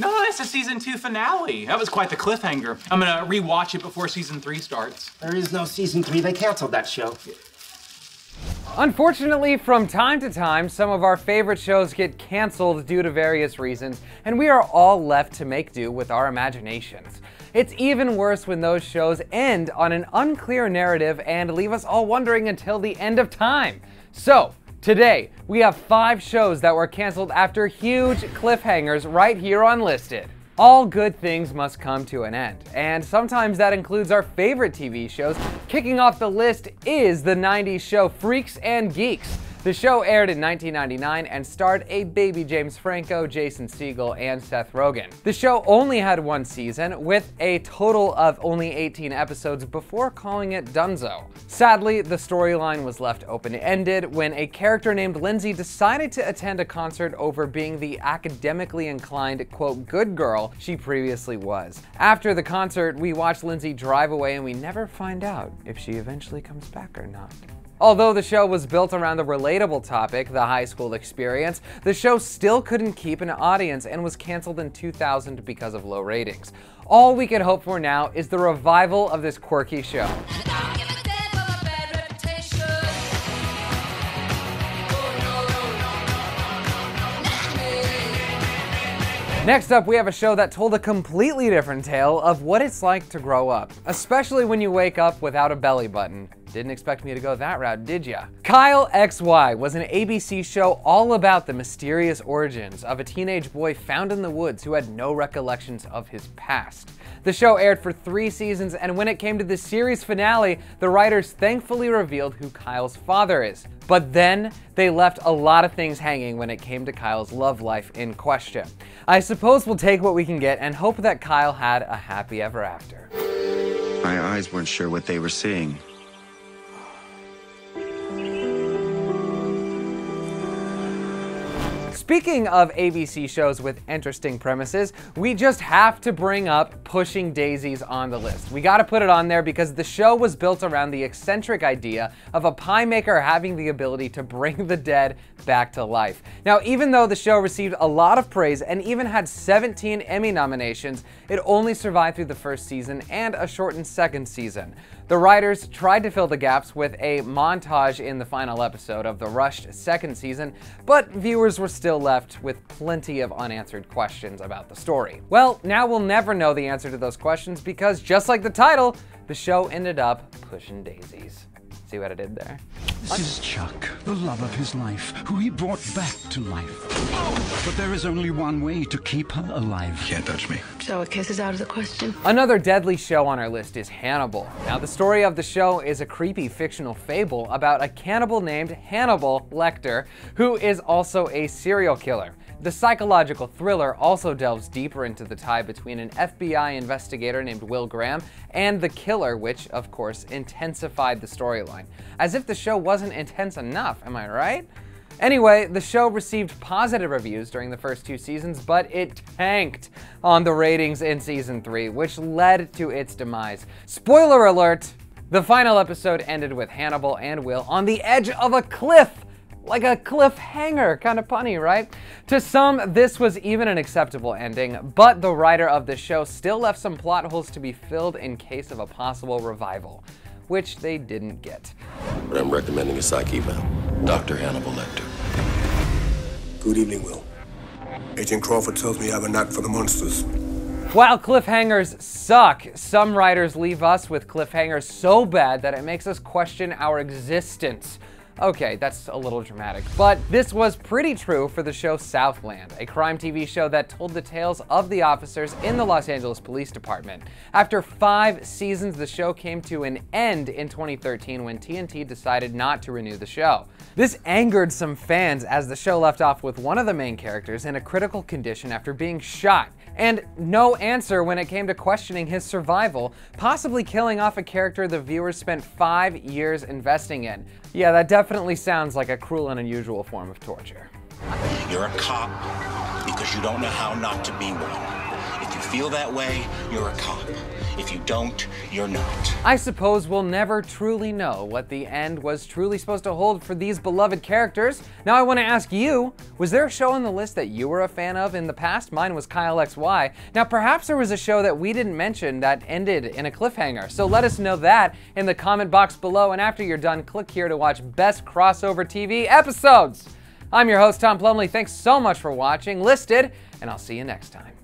No, it's the season two finale. That was quite the cliffhanger. I'm gonna rewatch it before season three starts. There is no season three. They canceled that show. Unfortunately, from time to time, some of our favorite shows get canceled due to various reasons, and we are all left to make do with our imaginations. It's even worse when those shows end on an unclear narrative and leave us all wondering until the end of time. So, today, we have five shows that were canceled after huge cliffhangers right here on Listed. All good things must come to an end, and sometimes that includes our favorite TV shows. Kicking off the list is the 90s show Freaks and Geeks. The show aired in 1999 and starred a baby James Franco, Jason Segel, and Seth Rogen. The show only had one season, with a total of only 18 episodes before calling it Dunzo. Sadly, the storyline was left open-ended when a character named Lindsay decided to attend a concert over being the academically inclined, quote, good girl she previously was. After the concert, we watch Lindsay drive away and we never find out if she eventually comes back or not. Although the show was built around the relatable topic, the high school experience, the show still couldn't keep an audience and was canceled in 2000 because of low ratings. All we can hope for now is the revival of this quirky show. Next up, we have a show that told a completely different tale of what it's like to grow up, especially when you wake up without a belly button. Didn't expect me to go that route, did ya? Kyle XY was an ABC show all about the mysterious origins of a teenage boy found in the woods who had no recollections of his past. The show aired for three seasons, and when it came to the series finale, the writers thankfully revealed who Kyle's father is. But then, they left a lot of things hanging when it came to Kyle's love life in question. I suppose we'll take what we can get and hope that Kyle had a happy ever after. My eyes weren't sure what they were seeing. Speaking of ABC shows with interesting premises, we just have to bring up Pushing Daisies on the list. We gotta put it on there because the show was built around the eccentric idea of a pie maker having the ability to bring the dead back to life. Now, even though the show received a lot of praise and even had 17 Emmy nominations, it only survived through the first season and a shortened second season. The writers tried to fill the gaps with a montage in the final episode of the rushed second season, but viewers were still left with plenty of unanswered questions about the story. Well, now we'll never know the answer to those questions because just like the title, the show ended up pushing daisies. See what I did there? This is Chuck, the love of his life, who he brought back to life. But there is only one way to keep her alive. Can't touch me. So a kiss is out of the question. Another deadly show on our list is Hannibal. Now, the story of the show is a creepy fictional fable about a cannibal named Hannibal Lecter, who is also a serial killer. The psychological thriller also delves deeper into the tie between an FBI investigator named Will Graham and the killer, which, of course, intensified the storyline. As if the show wasn't intense enough, am I right? Anyway, the show received positive reviews during the first two seasons, but it tanked on the ratings in season three, which led to its demise. Spoiler alert! The final episode ended with Hannibal and Will on the edge of a cliff like a cliffhanger. Kind of punny, right? To some, this was even an acceptable ending, but the writer of the show still left some plot holes to be filled in case of a possible revival, which they didn't get. But I'm recommending a psych eval. Dr. Hannibal Lecter. Good evening, Will. Agent Crawford tells me you have a knack for the monsters. While cliffhangers suck, some writers leave us with cliffhangers so bad that it makes us question our existence. Okay, that's a little dramatic, but this was pretty true for the show Southland, a crime TV show that told the tales of the officers in the Los Angeles Police Department. After five seasons, the show came to an end in 2013 when TNT decided not to renew the show. This angered some fans as the show left off with one of the main characters in a critical condition after being shot, and no answer when it came to questioning his survival, possibly killing off a character the viewers spent five years investing in. Yeah, that definitely sounds like a cruel and unusual form of torture. You're a cop because you don't know how not to be one. If you feel that way, you're a cop. If you don't, you're not. I suppose we'll never truly know what the end was truly supposed to hold for these beloved characters. Now I want to ask you, was there a show on the list that you were a fan of in the past? Mine was Kyle XY. Now perhaps there was a show that we didn't mention that ended in a cliffhanger. So let us know that in the comment box below and after you're done, click here to watch best crossover TV episodes. I'm your host, Tom Plumley. Thanks so much for watching Listed, and I'll see you next time.